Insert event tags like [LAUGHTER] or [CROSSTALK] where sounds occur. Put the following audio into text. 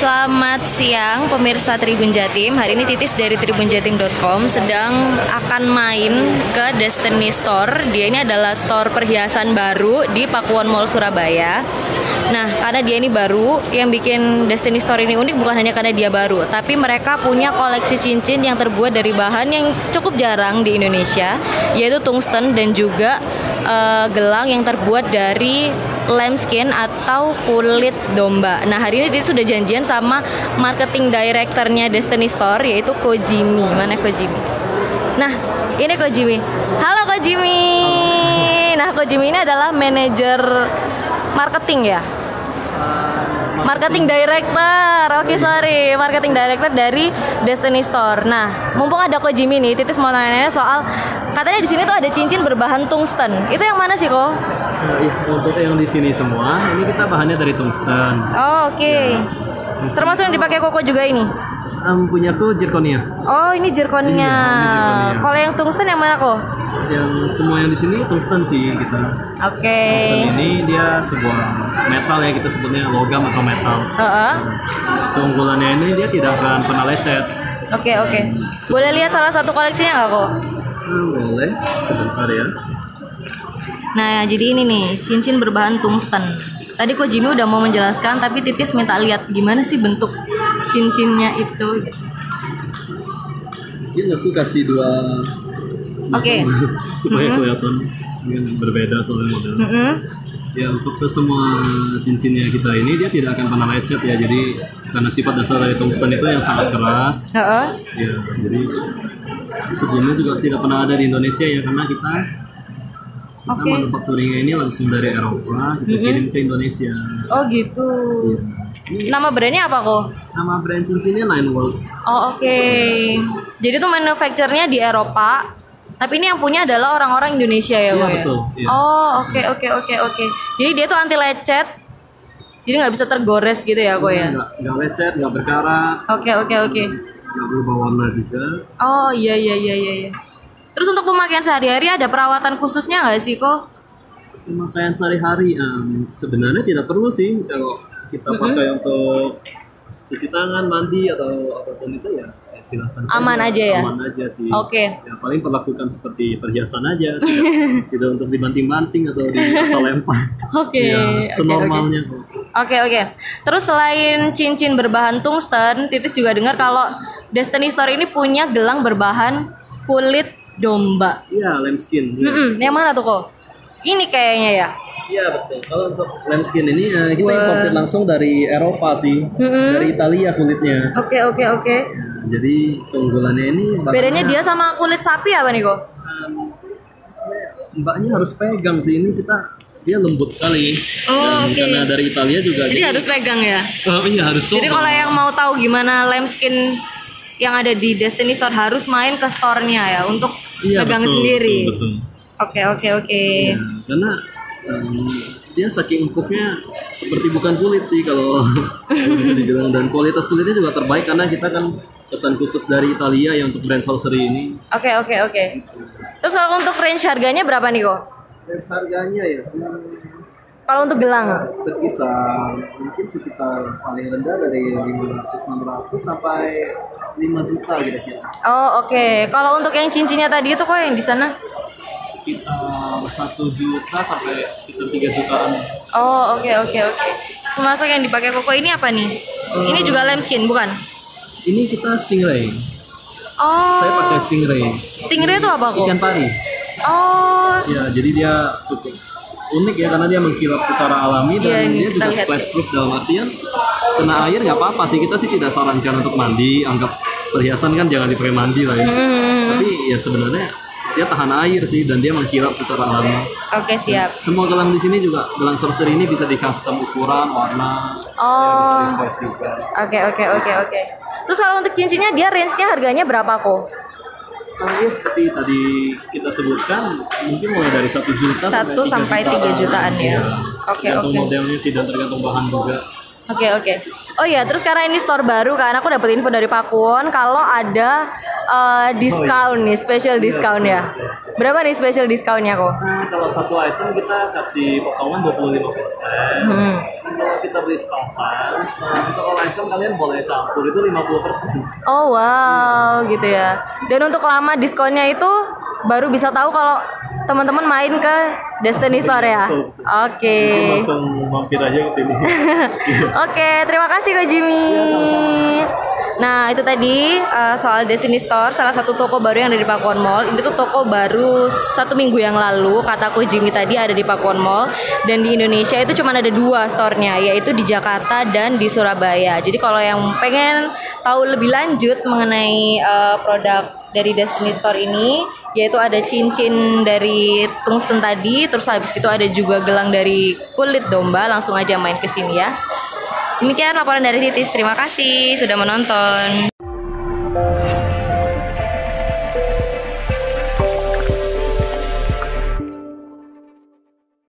Selamat siang pemirsa Tribun Jatim. Hari ini Titis dari tribunjatim.com sedang akan main ke Destiny Store. Dia ini adalah store perhiasan baru di Pakuwon Mall Surabaya. Nah, karena dia ini baru, yang bikin Destiny Store ini unik bukan hanya karena dia baru, tapi mereka punya koleksi cincin yang terbuat dari bahan yang cukup jarang di Indonesia, yaitu tungsten dan juga eh, gelang yang terbuat dari lambskin atau kulit domba. Nah hari ini dia sudah janjian sama marketing directornya Destiny Store yaitu Kojimi. Mana Kojimi? Nah ini Kojimi. Halo Kojimi. Nah Kojimi ini adalah manajer marketing ya. Marketing director, oke sorry, marketing director dari Destiny Store. Nah, mumpung ada Kojimi nih, Titis mau nanya soal katanya di sini tuh ada cincin berbahan tungsten. Itu yang mana sih kok? Nah, iya, untuk yang di sini semua, ini kita bahannya dari tungsten. Oh, oke. Termasuk yang dipakai Koko juga ini. Um, punya tuh zirconia. Oh, ini zirkonnya. Iya. Kalau yang tungsten yang mana kok? Yang semua yang di sini tungsten sih kita. Oke. Tungsten ini dia sebuah metal ya kita sebutnya logam atau metal. Heeh. Keunggulannya ini dia tidak akan pernah lecet. Oke, oke. Boleh lihat salah satu koleksinya nggak kok? Hmm, boleh, sebentar ya. Nah, jadi ini nih, cincin berbahan tungsten. Tadi kok Jimmy udah mau menjelaskan, tapi Titis minta lihat gimana sih bentuk cincinnya itu. Ini aku kasih dua Oke. [LAUGHS] supaya Mhm. kelihatan yang berbeda soalnya model. Mm-mm. Ya untuk ke semua cincinnya kita ini dia tidak akan pernah lecet ya jadi karena sifat dasar dari tungsten itu yang sangat keras Heeh. ya jadi sebelumnya juga tidak pernah ada di Indonesia ya karena kita kita Oke. manufacturingnya ini langsung dari Eropa kita Mhm. kirim ke Indonesia. Oh gitu. Ya. Nama brandnya apa kok? Nama brand cincinnya Nine Worlds. Oh oke. Jadi tuh manufacturernya di Eropa, tapi ini yang punya adalah orang-orang Indonesia ya, Iya, ya? betul, iya. Oh oke oke oke oke. Jadi dia tuh anti lecet, jadi nggak bisa tergores gitu ya, kok ya? Nggak nggak lecet, nggak berkarat, Oke oke oke. nggak berubah warna juga. Oh iya iya iya iya. iya. Terus untuk pemakaian sehari-hari ada perawatan khususnya nggak sih kok? Pemakaian sehari-hari em, sebenarnya tidak perlu sih kalau kita pakai untuk cuci tangan, mandi atau apa pun itu ya, ya silahkan saja. Aman aja ya? Aman aja sih. Oke. Ya paling perlakukan seperti perhiasan aja, tidak, [LAUGHS] tidak untuk dibanting-banting atau di asal lempar. Oke. Ya, oke, senormalnya. Oke oke. Terus selain cincin berbahan tungsten, Titis juga dengar kalau Destiny Store ini punya gelang berbahan kulit domba. Iya, lambskin. Iya. Mm-mm, yang mana tuh kok? Ini kayaknya ya. Iya betul. Kalau untuk lambskin ini ya, kita Wah. importir langsung dari Eropa sih, Mm-mm. dari Italia kulitnya. Oke oke oke. Jadi keunggulannya ini Bedanya dia sama kulit sapi apa nih kok? mbaknya harus pegang sih ini kita dia lembut sekali. Oh, Dan oke. karena dari Italia juga. Jadi harus pegang ya. Oh iya harus Jadi kalau yang mau tahu gimana lambskin yang ada di Destiny Store harus main ke store-nya ya untuk Iya, pegang betul, sendiri. Oke oke oke. Ya, karena em, dia saking empuknya seperti bukan kulit sih kalau [LAUGHS] bisa dibilang dan kualitas kulitnya juga terbaik karena kita kan pesan khusus dari Italia yang untuk brand sorcery ini. Oke oke oke. Terus kalau untuk range harganya berapa nih kok? Dan harganya ya hmm, Kalau untuk gelang? berkisar mungkin sekitar paling rendah dari 500 600 sampai 5 juta kira-kira. Oh oke. Kalau untuk yang cincinnya tadi itu kok yang di sana? Sekitar 1 juta sampai sekitar 3 jutaan. Oh oke oke oke. Semasuk yang dipakai koko ini apa nih? Ini juga lambskin bukan? Ini kita stingray. Oh. Saya pakai stingray. Stingray itu apa kok? Ikan pari. Oh. Ya, jadi dia cukup unik ya karena dia mengkilap secara alami Iya, dan ini dia juga lihat. splash proof dalam artian kena air nggak apa-apa sih kita sih tidak sarankan untuk mandi anggap perhiasan kan jangan dipakai mandi lah ya Hmm. tapi ya sebenarnya dia tahan air sih dan dia mengkilap secara alami Oke siap. semua gelang di sini juga gelang sorcery ini bisa di custom ukuran warna ya, bisa Oh. Oke oke oke oke. Terus kalau untuk cincinnya dia range-nya harganya berapa kok? Iya seperti tadi kita sebutkan mungkin mulai dari satu juta Satu sampai tiga jutaan ya. Iya. Oke, Tergantung oke. modelnya sih dan tergantung bahan juga Oke oke. Oh iya, terus karena ini store baru kan aku dapat info dari Pak Kuon kalau ada eh, diskon nih, special discount ya. Berapa nih special discountnya kok? Nah, kalau satu item kita kasih potongan 25%. Hmm. Kalau kita kita beli sepasang. Nah, untuk all item kalian boleh campur itu 50%. Oh wow, gitu ya. Dan untuk lama diskonnya itu baru bisa tahu kalau teman-teman main ke Destiny Store ya. Oke. Jadi langsung mampir aja ke sini. [LAUGHS] Oke, terima kasih Ko Jimmy. Nah, itu tadi uh, soal Destiny Store, salah satu toko baru yang ada di Pakuan Mall. Ini tuh toko baru satu minggu yang lalu, kata Ko Jimmy tadi ada di Pakuan Mall. Dan di Indonesia itu cuma ada dua store-nya, yaitu di Jakarta dan di Surabaya. Jadi kalau yang pengen tahu lebih lanjut mengenai uh, produk dari Destiny Store ini yaitu ada cincin dari tungsten tadi terus habis itu ada juga gelang dari kulit domba langsung aja main ke sini ya Demikian laporan dari Titis. Terima kasih sudah menonton.